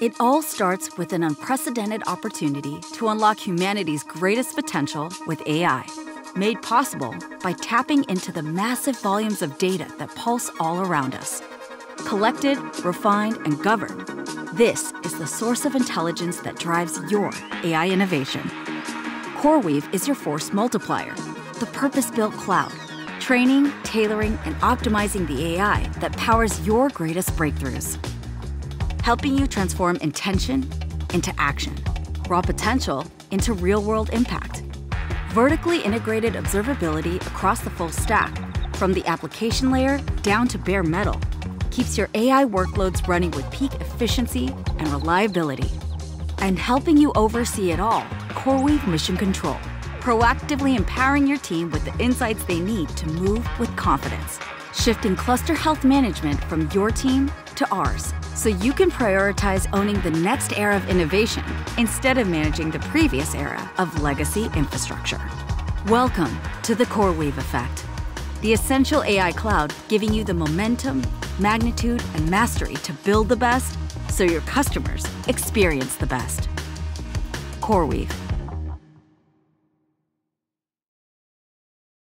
It all starts with an unprecedented opportunity to unlock humanity's greatest potential with AI, made possible by tapping into the massive volumes of data that pulse all around us. Collected, refined, and governed, this is the source of intelligence that drives your AI innovation. CoreWeave is your force multiplier, the purpose built cloud, training, tailoring, and optimizing the AI that powers your greatest breakthroughs helping you transform intention into action, raw potential into real world impact. Vertically integrated observability across the full stack, from the application layer down to bare metal, keeps your AI workloads running with peak efficiency and reliability. And helping you oversee it all, CoreWeave Mission Control, proactively empowering your team with the insights they need to move with confidence, shifting cluster health management from your team to ours so you can prioritize owning the next era of innovation instead of managing the previous era of legacy infrastructure. Welcome to the CoreWeave Effect, the essential AI cloud giving you the momentum, magnitude, and mastery to build the best so your customers experience the best. CoreWeave